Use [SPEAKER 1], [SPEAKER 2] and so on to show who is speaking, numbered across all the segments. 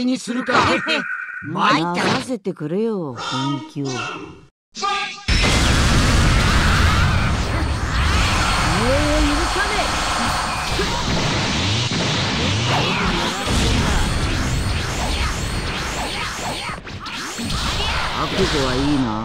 [SPEAKER 1] けにするか。参った
[SPEAKER 2] 任せてくれよ本気をもう許さね覚悟はいいな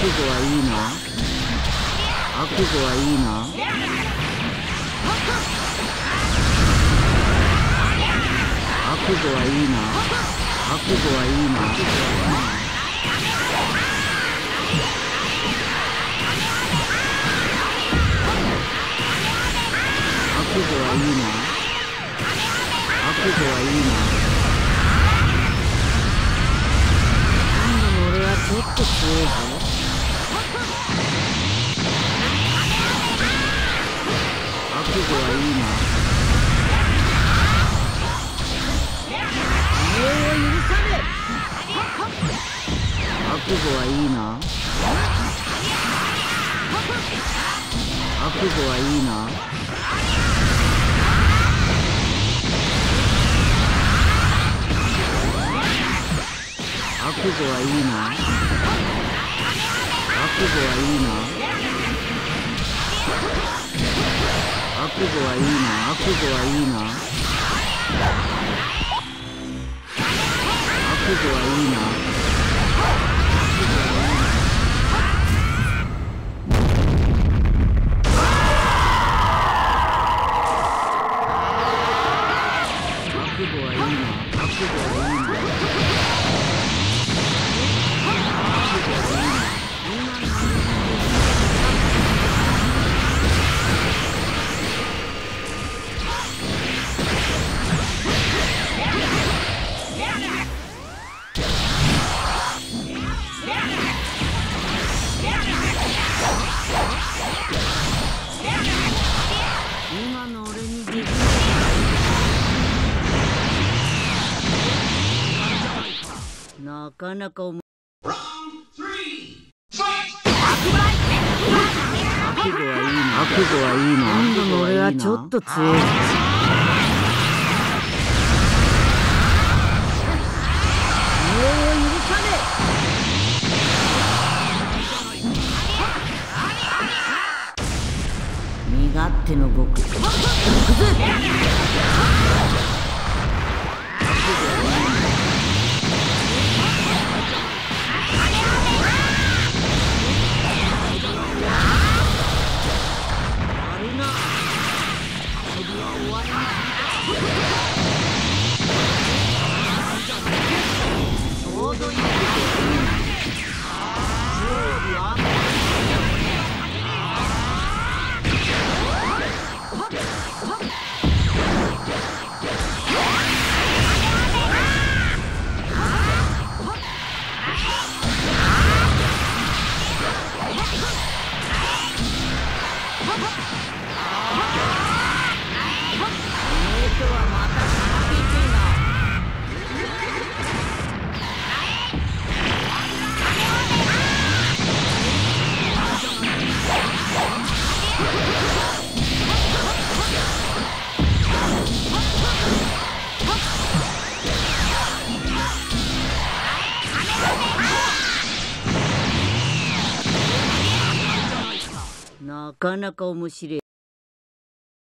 [SPEAKER 1] 悪
[SPEAKER 2] 語はいいな。悪語はいいな。悪語はいいな。悪語はいいな。悪語はいいな。悪語はいいな。覚悟はいいな。お前は許さね覚悟はいいな覚悟はいいな。覚悟はいいな。覚悟はいいな。覚悟はいいな覚悟はいいな。覚悟はいいな。なかなかおも覚悟はいいな覚悟はいいな今度の俺はちょっと強い身勝手の極かなかおもしれえ。